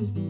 Mm-hmm.